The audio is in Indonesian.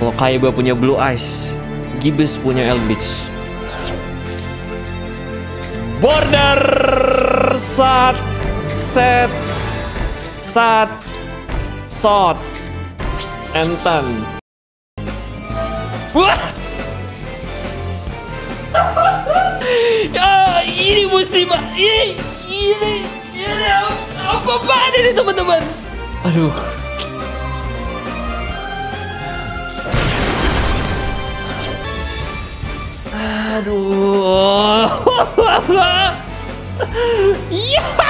Kalau Kaiba punya Blue Eyes, Gibbs punya Eldritch. Border sat set sat sot enten. Wah! ya, ini musibah. Ini ini ini apa apa ini teman-teman? Aduh. やろうや